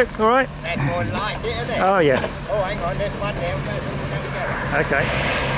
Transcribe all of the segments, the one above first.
All right? That's more like it, isn't it? Oh, yes. Oh, hang on, there's one there. There we go. Okay.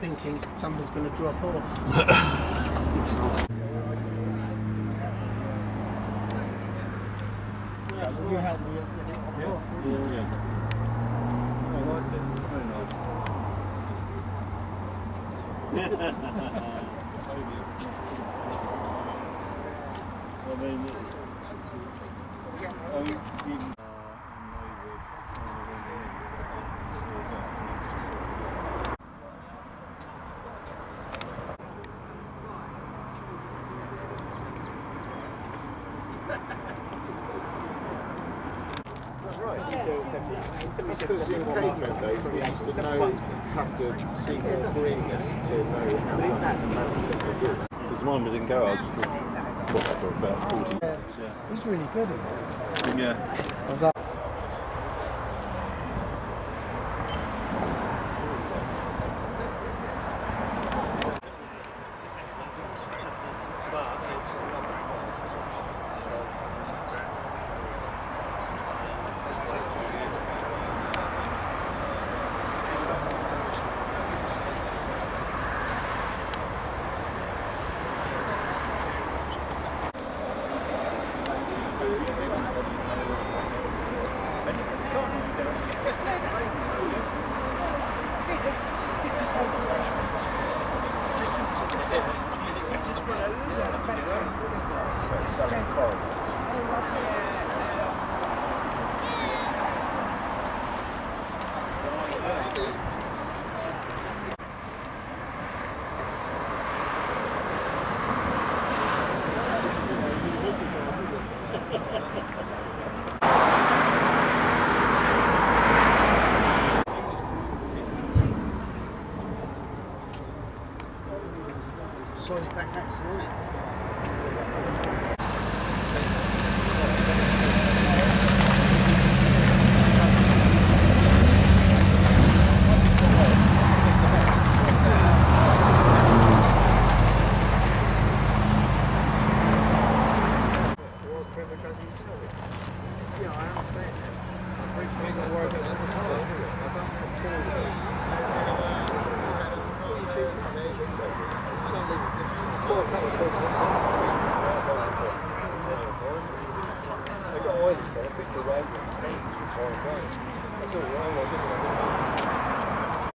Thinking something's going to drop off. I mean, I mean, we used to know, have to see more greenness to know how to manage the goods. Because mine didn't go, I just for about 40 He's really good at this. Yeah. Sorry,